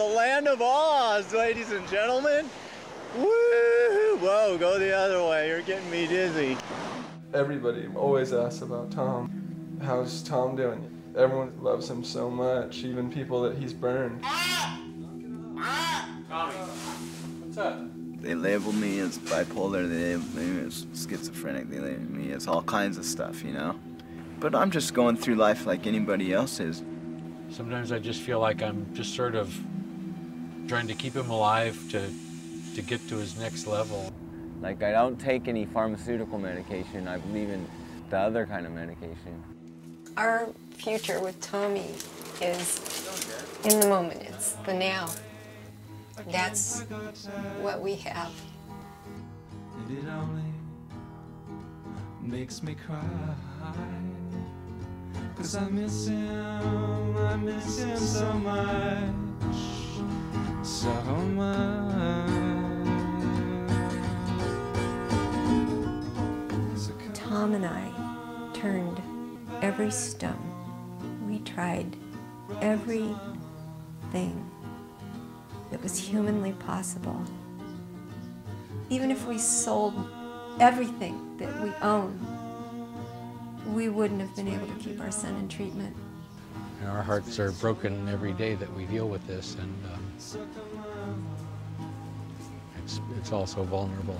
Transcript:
of Oz, ladies and gentlemen. Woo! Whoa, go the other way. You're getting me dizzy. Everybody always asks about Tom. How's Tom doing? Everyone loves him so much, even people that he's burned. Tommy, What's up? They label me as bipolar, they label me as schizophrenic, they label me as all kinds of stuff, you know? But I'm just going through life like anybody else is. Sometimes I just feel like I'm just sort of trying to keep him alive to to get to his next level. Like I don't take any pharmaceutical medication. I believe in the other kind of medication. Our future with Tommy is in the moment. It's the now. That's what we have. And it only makes me cry. Cause I miss him, I miss him so much, Tom and I turned every stone. We tried everything that was humanly possible. Even if we sold everything that we own, we wouldn't have been able to keep our son in treatment. And our hearts are broken every day that we deal with this, and um, it's it's also vulnerable.